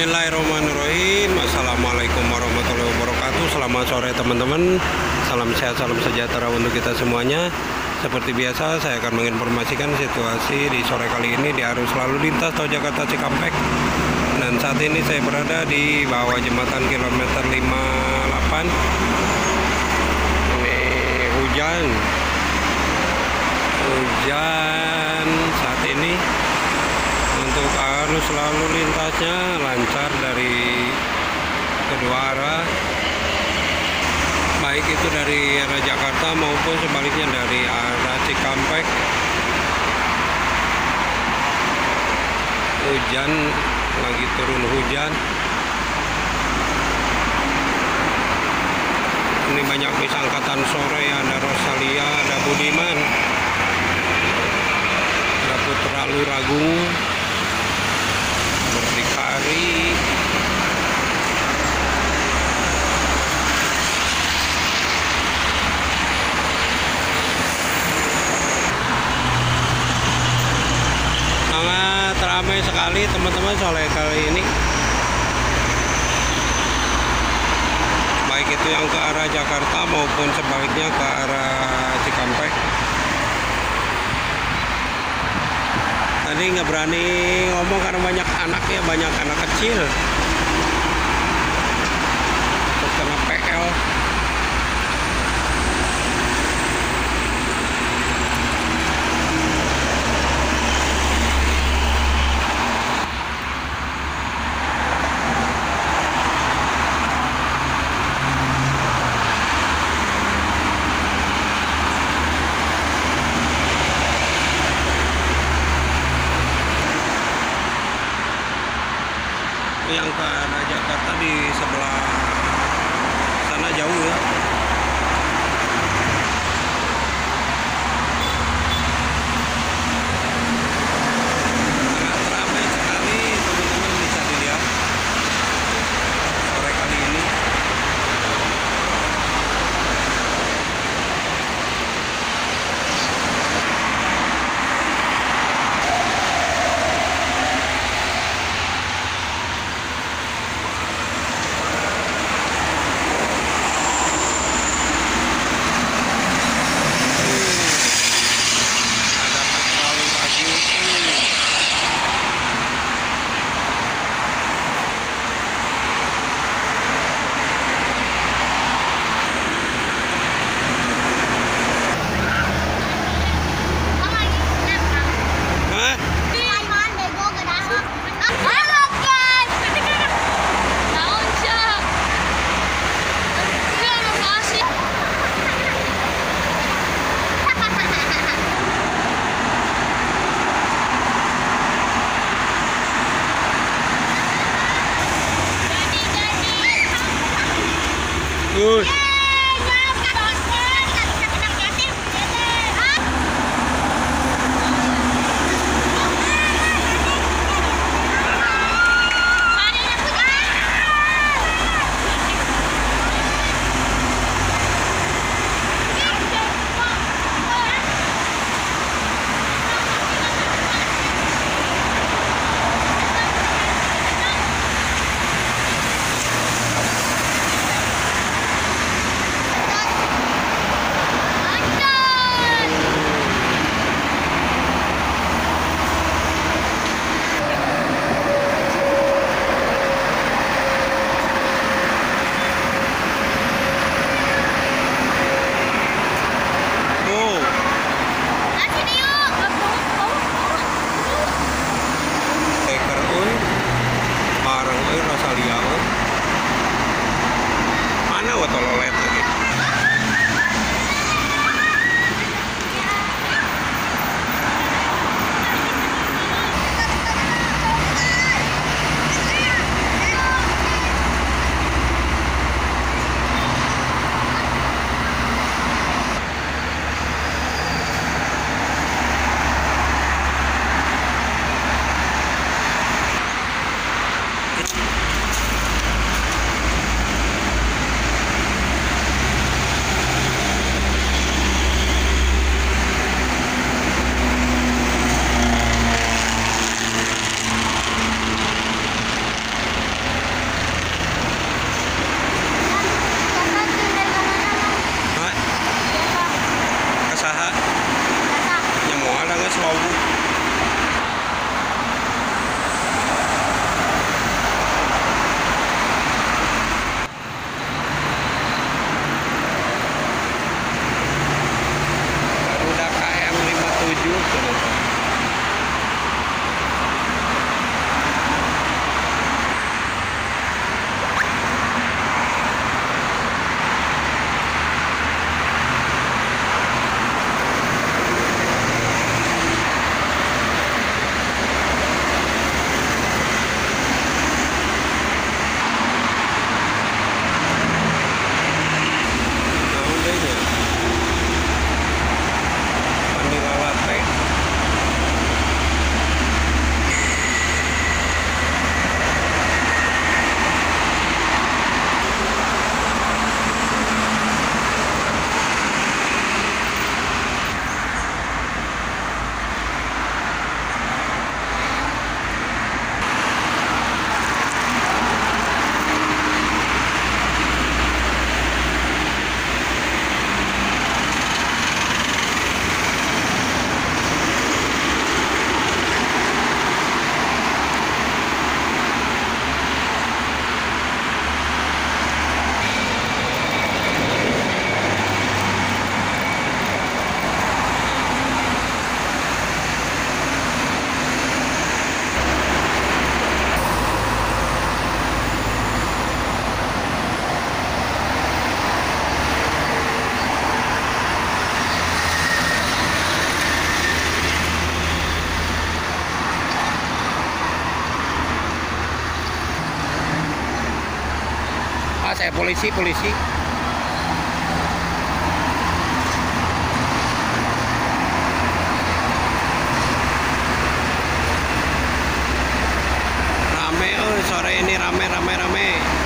Bismillahirrahmanirrahim. Assalamualaikum warahmatullahi wabarakatuh. Selamat sore teman-teman. Salam sehat, salam sejahtera untuk kita semuanya. Seperti biasa saya akan menginformasikan situasi di sore kali ini Di arus lalu lintas tol Jakarta Cikampek. Dan saat ini saya berada di bawah jembatan kilometer 58 Ini hujan. Hujan saat ini untuk arus lalu lintasnya lancar dari kedua arah. Baik itu dari arah Jakarta maupun sebaliknya dari arah Cikampek. Hujan lagi turun hujan. Ini banyak bis angkatan sore ada Rosalia ada Budiman. Ada Putra Luragung berdikari sangat ramai sekali teman-teman sore kali ini. Baik itu yang ke arah Jakarta maupun sebaliknya ke arah Cikampek tadi nggak berani ngomong karena banyak anak ya banyak anak kecil. Terkena PL yang ke arah Jakarta di sebelah sana jauh ya eh polisi polisi. Rame oh sore ini rame rame rame.